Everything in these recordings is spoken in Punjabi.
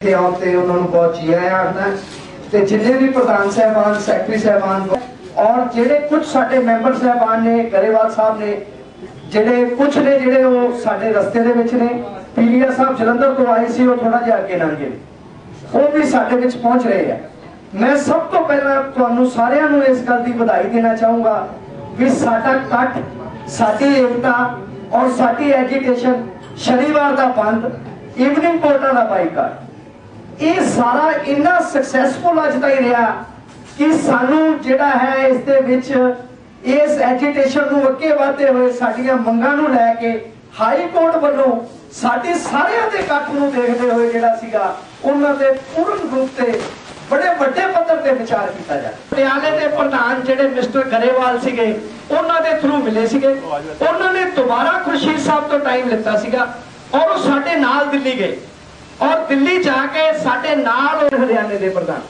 ਤੇ ਆਉਣ ਉਹਨਾਂ ਨੂੰ ਬਹੁਤ ਜੀ ਆਇਆਂ ਆਖਦਾ ਤੇ ਜਿੰਨੇ ਵੀ ਪ੍ਰਧਾਨ ਸਾਹਿਬਾਨ, ਸੈਕਟਰੀ ਸਾਹਿਬਾਨ, ਔਰ ਜਿਹੜੇ ਕੁਝ ਸਾਡੇ ਮੈਂਬਰ ਸਾਹਿਬਾਨ ਨੇ, ਗਰੇਵਾਲ ਸਾਹਿਬ ਨੇ, ਜਿਹੜੇ ਕੁਝ ਨੇ ਜਿਹੜੇ ਉਹ ਸਾਡੇ ਰਸਤੇ ਦੇ ਵਿੱਚ ਨੇ, ਪੀਲੀਆ ਸਾਹਿਬ ਜਲੰਧਰ ਤੋਂ ਆਏ ਸੀ, ਉਹ ਥੋੜਾ ਜਿਹਾ ਅੱਗੇ ਲੰਘ ਗਏ। ਉਹ ਵੀ ਸਾਡੇ ਵਿੱਚ ਪਹੁੰਚ ਰਹੇ ਆ। ਮੈਂ ਸਭ ਤੋਂ ਪਹਿਲਾਂ ਤੁਹਾਨੂੰ ਸਾਰਿਆਂ ਨੂੰ ਇਸ ਗੱਲ ਦੀ ਵਧਾਈ ਦੇਣਾ ਚਾਹੂੰਗਾ ਕਿ ਸਾਡਾ ਇਕੱਠ, ਸਾਡੀ ਏਕਤਾ ਔਰ ਸਾਡੀ ਐਜੀਟੇਸ਼ਨ ਸ਼ਨੀਵਾਰ ਦਾ ਬੰਦ ਇਵਨਿੰਗ ਕੋਰਟਾਂ ਦਾ ਬਾਈਕਾਟ। ਇਹ ਸਾਰਾ ਇੰਨਾ ਸਕਸੈਸਫੁਲ ਅੱਜ ਤਾਈਂ ਰਿਹਾ ਕਿ ਸਾਨੂੰ ਜਿਹੜਾ ਹੈ ਇਸ ਦੇ ਵਿੱਚ ਇਸ ਐਜੀਟੇਸ਼ਨ ਨੂੰ ਅੱਗੇ ਵਧਦੇ ਹੋਏ ਸਾਡੀਆਂ ਮੰਗਾਂ ਨੂੰ ਲੈ ਕੇ ਹਾਈ ਕੋਰਟ ਵੱਲੋਂ ਸਾਡੇ ਸਾਰਿਆਂ ਦੇ ਇਕੱਠ ਨੂੰ ਦੇਖਦੇ ਹੋਏ ਜਿਹੜਾ ਸੀਗਾ, ਉਹਨਾਂ ਦੇ ਪੂਰਨ ਰੂਪ ਤੇ ਬੜੇ ਵੱਡੇ ਪੱਧਰ ਤੇ ਵਿਚਾਰ ਕੀਤਾ ਜਾ ਪਟਿਆਲੇ ਦੇ ਪ੍ਰਧਾਨ ਜਿਹੜੇ ਮਿਸਟਰ ਗਰੇਵਾਲ ਸੀਗੇ, ਉਹਨਾਂ ਦੇ ਥਰੂ ਮਿਲੇ ਸੀਗੇ। ਉਹਨਾਂ ਨੇ ਦੁਬਾਰਾ ਖੁਰਸ਼ੀਦ ਸਾਹਿਬ ਤੋਂ ਟਾਈਮ ਲਿੱਤਾ ਸੀਗਾ ਔਰ ਉਹ ਸਾਡੇ ਨਾਲ ਦਿੱਲੀ ਗਏ। ਔਰ ਦਿੱਲੀ ਜਾ ਕੇ ਸਾਡੇ ਨਾਲ ਹਰਿਆਣੇ ਦੇ ਪ੍ਰਧਾਨ।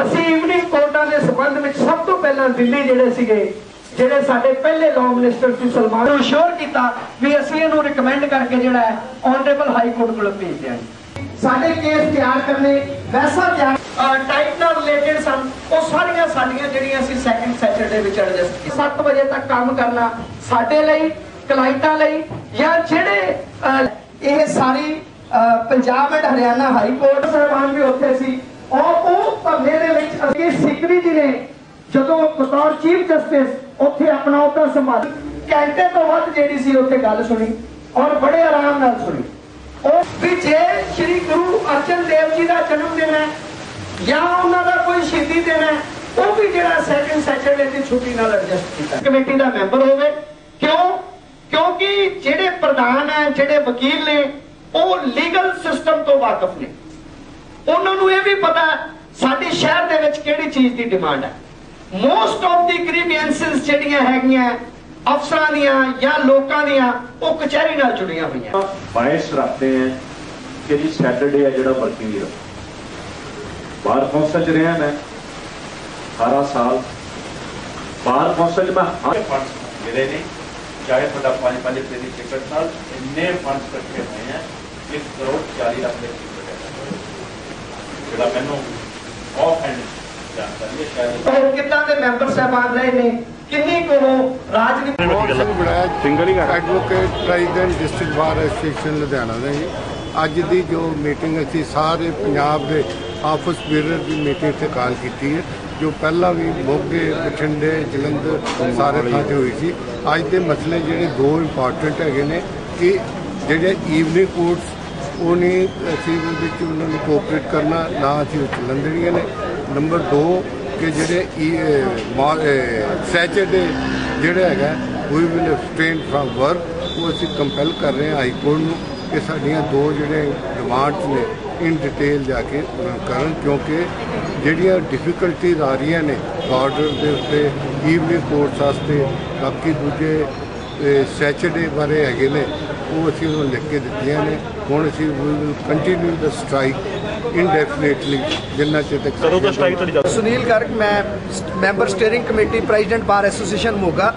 ਅਸੀਂ ਇਵਨਿੰਗ ਕੋਰਟਾਂ ਦੇ ਸਬੰਧ ਵਿੱਚ ਸਭ ਤੋਂ ਪਹਿਲਾਂ ਦਿੱਲੀ ਜਿਹੜੇ ਸੀਗੇ, ਜਿਹੜੇ ਸਾਡੇ ਪਹਿਲੇ ਲਾਅ ਮਿਨਿਸਟਰ ਸੀ ਸਲਮਾਨ ਨੂੰ ਸ਼ੋਰ ਕੀਤਾ ਵੀ ਅਸੀਂ ਇਹਨੂੰ ਰეკਮੈਂਡ ਕਰਕੇ ਜਿਹੜਾ ਹੈ ਆਨਰੇਬਲ ਹਾਈ ਕੋਰਟ ਕੋਲ ਭੇਜ ਦਿਆਂਗੇ। ਸਾਡੇ ਕੇਸ ਤਿਆਰ ਕਰਨੇ ਵੈਸਾ ਤਿਆਰ ਟਾਈਪ ਨਾਲ ਰਿਲੇਟਡ ਸਨ। ਉਹ ਸਾਰੀਆਂ ਸਾਡੀਆਂ ਜਿਹੜੀਆਂ ਅਸੀਂ ਸੈਕੰਡ ਸੈਟਰਡੇ ਵਿੱਚ ਐਡਜਸਟ 7 ਵਜੇ ਤੱਕ ਕੰਮ ਕਰਨਾ ਸਾਡੇ ਲਈ ਕਲਾਇੰਟਾਂ ਲਈ ਜਾਂ ਜਿਹੜੇ ਇਹ ਸਾਰੀ Punjab and Haryana high court ਸਾਹਿਬਾਨ ਵੀ ਉੱਥੇ ਸੀ। ਔਰ ਉਹ ਧਰਨੇ ਦੇ ਵਿੱਚ ਅਸੀਂ ਸਿਕਰੀ ਜੀ ਨੇ, ਜਦੋਂ ਬਤੌਰ ਚੀਫ ਜਸਟਿਸ ਉੱਥੇ ਆਪਣਾ ਅਹੁਦਾ ਸੰਭਾਲੀ ਘੰਟੇ ਤੋਂ ਵੱਧ ਜਿਹੜੀ ਸੀ ਉੱਥੇ ਗੱਲ ਸੁਣੀ ਔਰ ਬੜੇ ਆਰਾਮ ਨਾਲ ਸੁਣੀ। ਉਹ ਵੀ ਜੇ ਸ੍ਰੀ ਗੁਰੂ ਅਰਜਨ ਦੇਵ ਜੀ ਦਾ ਜਨਮ ਦਿਨ ਹੈ ਜਾਂ ਉਹਨਾਂ ਦਾ ਕੋਈ ਸ਼ਹੀਦੀ ਦਿਨ ਹੈ, ਉਹ ਵੀ ਜਿਹੜਾ ਸੈਕਿੰਡ ਸੈਟਰਡੇ ਦੀ ਛੁੱਟੀ ਨਾਲ ਐਡਜਸਟ ਕੀਤਾ। ਕਮੇਟੀ ਦਾ ਮੈਂਬਰ ਹੋਵੇ। ਕਿਉਂ? ਕਿਉਂਕਿ ਜਿਹੜੇ ਪ੍ਰਧਾਨ ਹੈ, ਜਿਹੜੇ ਵਕੀਲ ਨੇ ਉਹ ਲੀਗਲ ਸਿਸਟਮ ਤੋਂ ਵਾਕਿਫ ਨੇ। ਉਹਨਾਂ ਨੂੰ ਇਹ ਵੀ ਪਤਾ ਸਾਡੇ ਸ਼ਹਿਰ ਦੇ ਵਿੱਚ ਕਿਹੜੀ ਚੀਜ਼ ਦੀ ਡਿਮਾਂਡ ਹੈ। ਮੋਸਟ ਆਫ ਦੀ ਗ੍ਰੀਵੈਂਸਸ ਜਿਹੜੀਆਂ ਹੈਗੀਆਂ ਅਫਸਰਾਂ ਦੀਆਂ ਜਾਂ ਲੋਕਾਂ ਦੀਆਂ ਉਹ ਕਚਹਿਰੀ ਨਾਲ ਜੁੜੀਆਂ ਹੋਈਆਂ। ਬਾਇਸ ਰੱਖਦੇ ਹੈ ਕਿ ਜੀ ਸੈਟਰਡੇ ਹੈ ਜਿਹੜਾ ਵਰਕਿੰਗ ਡੇ ਬਾਹਰ ਕੌਂਸਲ ਚ ਰਿਹਾ ਮੈਂ ਸਾਰਾ ਸਾਲ। ਬਾਹਰ ਕੌਂਸਲ ਮੈਂ ਹਰ ਫੰਡ ਮਿਲੇ ਨੇ ਚਾਹੇ ਤੁਹਾਡਾ 5 5 ਰੁਪਏ ਟਿਕਟ ਨਾਲ ਇੰਨੇ ਫੰਡ ਇਕੱਠੇ ਹੋਏ ਆ 1 ਕਰੋੜ 40 ਲੱਖ ਦੇ ਟਿਕਟ ਹੈ ਜਿਹੜਾ ਮੈਨੂੰ ਆਫ ਹੈਂਡ ਜਾਣਕਾਰੀ ਹੈ ਸ਼ਾਇਦ ਉਹ ਕਿੱਦਾਂ ਦੇ ਮੈਂਬਰ ਸਾਹਿਬਾਨ ਰਹੇ ਨੇ? ਕਿੰਨੀ ਕੋ ਰਾਜਨੀਤੀ ਬਹੁਤ ਸਿੰਘ ਬੜਾਇਆ ਸਿੰਗਲ ਹੀ advocate president district bar association Ludhiana ਦਾ ਜੀ। ਅੱਜ ਦੀ ਜੋ ਮੀਟਿੰਗ ਅਸੀਂ ਸਾਰੇ ਪੰਜਾਬ ਦੇ ਆਫਿਸ ਬੀਰਰ ਦੀ ਮੀਟਿੰਗ ਤੇ ਕਾਲ ਕੀਤੀ ਹੈ ਜੋ ਪਹਿਲਾਂ ਵੀ ਮੋਗੇ ਬਠਿੰਡੇ ਜਲੰਧਰ ਸਾਰੇ ਥਾਂ ਤੇ ਹੋਈ ਸੀ। ਅੱਜ ਦੇ ਮਸਲੇ ਜਿਹੜੇ ਦੋ ਇੰਪੋਰਟੈਂਟ ਹੈਗੇ ਨੇ ਕਿ ਜਿਹੜੇ ਈਵਨਿੰਗ ਕੋਰਟਸ ਉਹ ਨਹੀਂ ਅਸੀਂ ਉਹਦੇ ਵਿੱਚ ਉਹਨਾਂ ਨੂੰ ਕੋਆਪਰੇਟ ਕਰਨਾ, ਨਾ ਅਸੀਂ ਉਹ ਚੱਲਣ ਦੇਣੀਆਂ ਨੇ। ਨੰਬਰ 2 ਕਿ ਜਿਹੜੇ ਸੈਚਰਡੇ ਜਿਹੜਾ ਹੈਗਾ we will abstain from work ਉਹ ਅਸੀਂ ਕੰਪੈਲ ਕਰ ਰਹੇ ਹਾਂ ਹਾਈ ਕੋਰਟ ਨੂੰ ਕਿ ਸਾਡੀਆਂ ਦੋ ਜਿਹੜੇ ਡਿਮਾਂਡਸ ਨੇ ਇਨ ਡਿਟੇਲ ਜਾ ਕੇ ਉਹਨਾਂ ਕਰਨ, ਕਿਉਂਕਿ ਜਿਹੜੀਆਂ ਡਿਫਿਕਲਟੀਜ਼ ਆ ਰਹੀਆਂ ਨੇ ਬਾਰਡਰ ਦੇ ਉੱਤੇ ਈਵਨਿੰਗ ਕੋਰਟਸ ਵਾਸਤੇ, ਬਾਕੀ ਦੂਜੇ ਸੈਚਰਡੇ ਬਾਰੇ ਹੈਗੇ ਨੇ ਉਹ ਅਸੀਂ ਉਹਨੂੰ ਲਿਖ ਕੇ ਦਿੱਤੀਆਂ ਨੇ। ਹੁਣ ਅਸੀਂ will continue the strike indefinitely ਜਿੰਨਾ ਚਿਰ ਤੱਕ ਕਦੋਂ ਦਾ ਸਟ੍ਰਾਈਕ ਸੁਨੀਲ ਗਰਗ ਮੈਂ member steering committee president bar association Moga.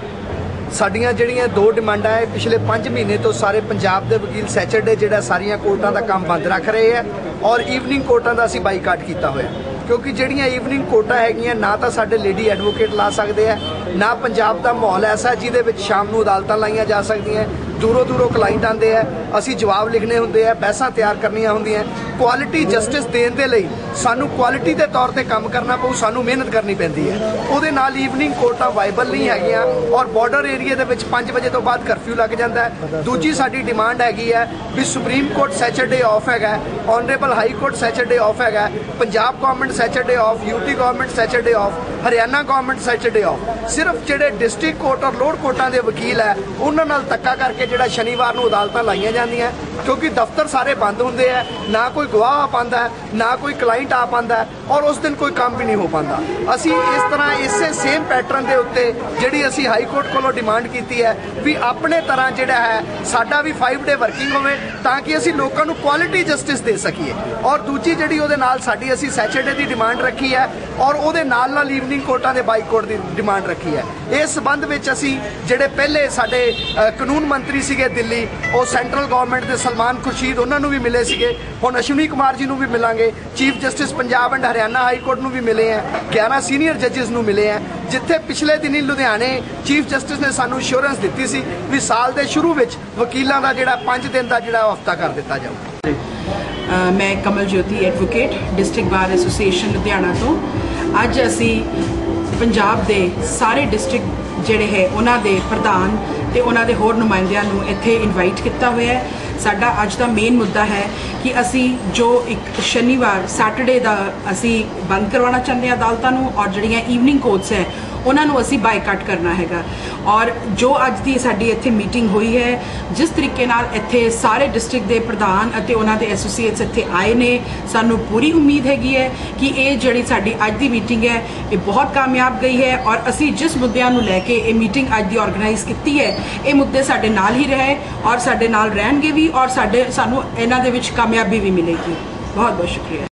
ਸਾਡੀਆਂ ਜਿਹੜੀਆਂ ਦੋ ਡਿਮਾਂਡਾਂ ਹੈ ਪਿਛਲੇ 5 ਮਹੀਨੇ ਤੋਂ ਸਾਰੇ ਪੰਜਾਬ ਦੇ ਵਕੀਲ ਸੈਚਰਡੇ ਜਿਹੜਾ ਸਾਰੀਆਂ ਕੋਰਟਾਂ ਦਾ ਕੰਮ ਬੰਦ ਰੱਖ ਰਹੇ ਹੈ ਔਰ ਈਵਨਿੰਗ ਕੋਰਟਾਂ ਦਾ ਅਸੀਂ ਬਾਈਕਾਟ ਕੀਤਾ ਹੋਇਆ। ਕਿਉਂਕਿ ਜਿਹੜੀਆਂ ਈਵਨਿੰਗ ਕੋਰਟਾਂ ਹੈਗੀਆਂ ਨਾ ਤਾਂ ਸਾਡੇ ਲੇਡੀ ਐਡਵੋਕੇਟ ਲਾ ਸਕਦੇ ਆ ਨਾ ਪੰਜਾਬ ਦਾ ਮਾਹੌਲ ਐਸਾ ਜਿਹਦੇ ਵਿੱਚ ਸ਼ਾਮ ਨੂੰ ਅਦਾਲਤਾਂ ਲਾਈਆਂ ਜਾ ਸਕਦੀਆਂ ਦੂਰੋਂ ਦੂਰੋਂ ਕਲਾਇੰਟ ਆਉਂਦੇ ਆ, ਅਸੀਂ ਜਵਾਬ ਲਿਖਣੇ ਹੁੰਦੇ ਆ, ਬਹਿਸਾਂ ਤਿਆਰ ਕਰਨੀਆਂ ਹੁੰਦੀਆਂ ਕੁਆਲਿਟੀ ਜਸਟਿਸ ਦੇਣ ਦੇ ਲਈ ਸਾਨੂੰ ਕੁਆਲਿਟੀ ਦੇ ਤੌਰ ਤੇ ਕੰਮ ਕਰਨਾ ਪਊ, ਸਾਨੂੰ ਮਿਹਨਤ ਕਰਨੀ ਪੈਂਦੀ ਹੈ। ਉਹਦੇ ਨਾਲ ਈਵਨਿੰਗ ਕੋਰਟਾਂ ਵਾਈਬਲ ਨਹੀਂ ਹੈਗੀਆਂ ਔਰ ਬਾਰਡਰ ਏਰੀਆ ਦੇ ਵਿੱਚ 5 ਵਜੇ ਤੋਂ ਬਾਅਦ ਕਰਫਿਊ ਲੱਗ ਜਾਂਦਾ ਹੈ। ਦੂਜੀ ਸਾਡੀ ਡਿਮਾਂਡ ਹੈਗੀ ਹੈ ਵੀ ਸੁਪਰੀਮ ਕੋਰਟ ਸੈਚਰਡੇ ਆਫ ਹੈਗਾ honourable high court Saturday off ਹੈਗਾ Punjab government Saturday off UT government Saturday off Haryana government Saturday off ਸਿਰਫ ਜਿਹੜੇ ਡਿਸਟ੍ਰਿਕਟ ਕੋਰਟ ਔਰ ਲੋਡ ਕੋਰਟਾਂ ਦੇ ਵਕੀਲ ਹੈ, ਉਹਨਾਂ ਨਾਲ ਧੱਕਾ ਕਰਕੇ ਜਿਹੜਾ ਸ਼ਨੀਵਾਰ ਨੂੰ ਅਦਾਲਤਾਂ ਲਾਈਆਂ ਜਾਂਦੀਆਂ, ਕਿਉਂਕਿ ਦਫ਼ਤਰ ਸਾਰੇ ਬੰਦ ਹੁੰਦੇ ਆ, ਨਾ ਕੋਈ ਗਵਾਹ ਆ ਪਾਉਂਦਾ, ਨਾ ਕੋਈ ਕਲਾਇੰਟ ਆ ਪਾਉਂਦਾ ਔਰ ਉਸ ਦਿਨ ਕੋਈ ਕੰਮ ਵੀ ਨਹੀਂ ਹੋ ਪਾਉਂਦਾ। ਅਸੀਂ ਇਸ ਤਰ੍ਹਾਂ ਇਸੇ ਸੇਮ ਪੈਟਰਨ ਦੇ ਉੱਤੇ ਜਿਹੜੀ ਅਸੀਂ ਹਾਈ ਕੋਰਟ ਕੋਲੋਂ ਡਿਮਾਂਡ ਕੀਤੀ ਹੈ ਵੀ ਆਪਣੇ ਤਰ੍ਹਾਂ ਜਿਹੜਾ ਹੈ, ਸਾਡਾ ਵੀ 5 ਡੇ ਵਰਕਿੰਗ ਹੋਵੇ ਤਾਂ ਕਿ ਅਸੀਂ ਲੋਕਾਂ ਨੂੰ ਕੁਆਲਿਟੀ ਜਸਟਿਸ ਦੇ ਸਕੀਏ। ਔਰ ਦੂਜੀ ਜਿਹੜੀ ਉਹਦੇ ਨਾਲ ਸਾਡੀ ਅਸੀਂ ਸੈਚਰਡੇ ਦੀ ਡਿਮਾਂਡ ਰੱਖੀ ਹੈ ਔਰ ਉਹਦੇ ਨਾਲ ਨਾਲ ਈਵਨਿੰਗ ਕੋਰਟਾਂ ਦੇ ਬਾਈਕਾਟ ਦੀ ਡਿਮਾਂਡ ਰੱਖੀ ਹੈ। ਇਸ ਸੰਬੰਧ ਵਿੱਚ ਅਸੀਂ ਜਿਹੜੇ ਪਹਿਲੇ ਸਾਡੇ ਕਾਨੂੰਨ ਮੰਤਰੀ ਵੀ ਸੀਗੇ ਦਿੱਲੀ, ਉਹ ਸੈਂਟਰਲ ਗਵਰਨਮੈਂਟ ਦੇ ਸਲਮਾਨ ਖੁਰਸ਼ੀਦ, ਉਹਨਾਂ ਨੂੰ ਵੀ ਮਿਲੇ ਸੀਗੇ। ਹੁਣ ਅਸ਼ਵਨੀ ਕੁਮਾਰ ਜੀ ਨੂੰ ਵੀ ਮਿਲਾਂਗੇ chief justice Punjab and Haryana high court ਨੂੰ ਵੀ ਮਿਲੇ ਆ 11 ਸੀਨੀਅਰ ਜੱਜਿਸ ਨੂੰ ਮਿਲੇ ਆ ਜਿੱਥੇ ਪਿਛਲੇ ਦਿਨੀ ਲੁਧਿਆਣੇ ਚੀਫ ਜਸਟਿਸ ਨੇ ਸਾਨੂੰ ਅਸ਼ੋਰੈਂਸ ਦਿੱਤੀ ਸੀ ਵੀ ਸਾਲ ਦੇ ਸ਼ੁਰੂ ਵਿੱਚ ਵਕੀਲਾਂ ਦਾ ਜਿਹੜਾ 5 ਦਿਨ ਦਾ ਜਿਹੜਾ ਹਫਤਾ ਕਰ ਦਿੱਤਾ ਜਾਊਗਾ ਮੈਂ Kamal Jyoti advocate district bar association Ludhiana ਤੋਂ। ਅੱਜ ਅਸੀਂ ਪੰਜਾਬ ਦੇ ਸਾਰੇ ਡਿਸਟ੍ਰਿਕਟ ਜਿਹੜੇ ਹੈ, ਉਹਨਾਂ ਦੇ ਪ੍ਰਧਾਨ ਤੇ ਉਹਨਾਂ ਦੇ ਹੋਰ ਨੁਮਾਇੰਦਿਆਂ ਨੂੰ ਇੱਥੇ ਇਨਵਾਈਟ ਕੀਤਾ ਹੋਇਆ ਹੈ। ਸਾਡਾ ਅੱਜ ਦਾ ਮੇਨ ਮੁੱਦਾ ਹੈ ਕਿ ਅਸੀਂ ਜੋ ਇੱਕ ਸ਼ਨੀਵਾਰ ਸੈਟਰਡੇ ਦਾ ਅਸੀਂ ਬੰਦ ਕਰਵਾਉਣਾ ਚਾਹੁੰਦੇ ਹਾਂ ਅਦਾਲਤਾਂ ਨੂੰ ਔਰ ਜਿਹੜੀਆਂ ਈਵਨਿੰਗ ਕੋਰਟਸ ਹੈ ਉਹਨਾਂ ਨੂੰ ਅਸੀਂ ਬਾਈਕਾਟ ਕਰਨਾ ਹੈਗਾ। ਔਰ ਜੋ ਅੱਜ ਦੀ ਸਾਡੀ ਇੱਥੇ ਮੀਟਿੰਗ ਹੋਈ ਹੈ, ਜਿਸ ਤਰੀਕੇ ਨਾਲ ਇੱਥੇ ਸਾਰੇ ਡਿਸਟ੍ਰਿਕਟ ਦੇ ਪ੍ਰਧਾਨ ਅਤੇ ਉਹਨਾਂ ਦੇ ਐਸੋਸੀਏਟਸ ਇੱਥੇ ਆਏ ਨੇ, ਸਾਨੂੰ ਪੂਰੀ ਉਮੀਦ ਹੈਗੀ ਹੈ ਕਿ ਇਹ ਜਿਹੜੀ ਸਾਡੀ ਅੱਜ ਦੀ ਮੀਟਿੰਗ ਹੈ, ਇਹ ਬਹੁਤ ਕਾਮਯਾਬ ਗਈ ਹੈ ਔਰ ਅਸੀਂ ਜਿਸ ਮੁੱਦਿਆਂ ਨੂੰ ਲੈ ਕੇ ਇਹ ਮੀਟਿੰਗ ਅੱਜ ਦੀ ਆਰਗੇਨਾਈਜ਼ ਕੀਤੀ ਹੈ, ਇਹ ਮੁੱਦੇ ਸਾਡੇ ਨਾਲ ਹੀ ਰਹੇ ਔਰ ਸਾਡੇ ਨਾਲ ਰਹਿਣਗੇ ਵੀ ਔਰ ਸਾਡੇ, ਸਾਨੂੰ ਇਹਨਾਂ ਦੇ ਵਿੱਚ ਕਾਮਯਾਬੀ ਵੀ ਮਿਲੇਗੀ। ਬਹੁਤ ਬਹੁਤ ਸ਼ੁਕਰੀਆ।